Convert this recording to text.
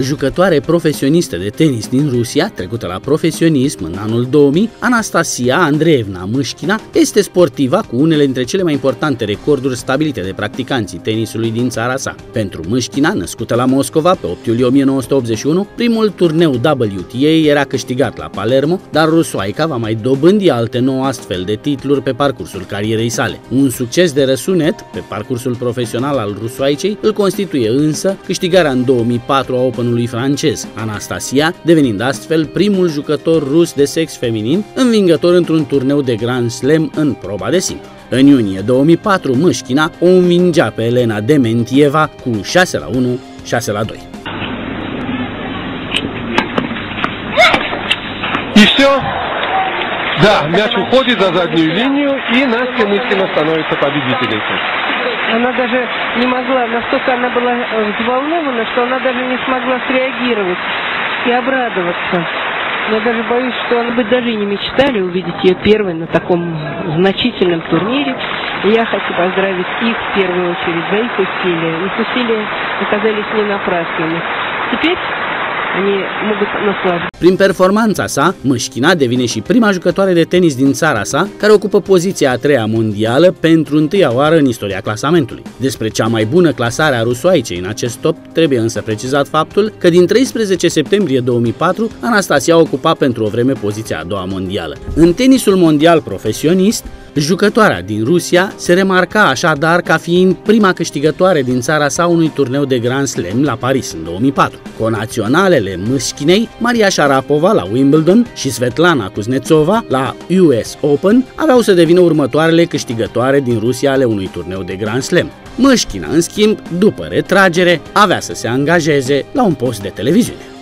jucătoare profesionistă de tenis din Rusia, trecută la profesionism în anul 2000, Anastasia Andreevna Mâșchina, este sportiva cu unele dintre cele mai importante recorduri stabilite de practicanții tenisului din țara sa. Pentru Mâșchina, născută la Moscova pe 8 iulie 1981, primul turneu WTA era câștigat la Palermo, dar rusoaica va mai dobândi alte nouă astfel de titluri pe parcursul carierei sale. Un succes de răsunet pe parcursul profesional al rusoaicei îl constituie însă câștigarea în 2004 a Openului francez, Anastasia devenind astfel primul jucător rus de sex feminin învingător într-un turneu de Grand Slam în proba de simplu. În iunie 2004, Mâșchina o învingea pe Elena Dementieva cu 6 la 1, 6 la 2. И все. Да, мяч уходит за заднюю линию, и Настя Мыскина становится победительницей. Она даже не могла, настолько она была взволнована, что она даже не смогла среагировать и обрадоваться. Я даже боюсь, что она бы даже не мечтали увидеть ее первой на таком значительном турнире. И я хочу поздравить их в первую очередь за их усилия. Их усилия оказались не напрасными. Теперь Prin performanța sa, Mâșchina devine și prima jucătoare de tenis din țara sa care ocupă poziția a treia mondială pentru întâia oară în istoria clasamentului. Despre cea mai bună clasare a rusoaicei în acest top trebuie însă precizat faptul că din 13 septembrie 2004 Anastasia a ocupat pentru o vreme poziția a doua mondială. În tenisul mondial profesionist, Jucătoarea din Rusia se remarca așadar ca fiind prima câștigătoare din țara sa unui turneu de Grand Slam la Paris în 2004. Conaționalele Mâșchinei, Maria Sharapova la Wimbledon și Svetlana Kuznetsova la US Open aveau să devină următoarele câștigătoare din Rusia ale unui turneu de Grand Slam. Mâșchina, în schimb, după retragere, avea să se angajeze la un post de televiziune.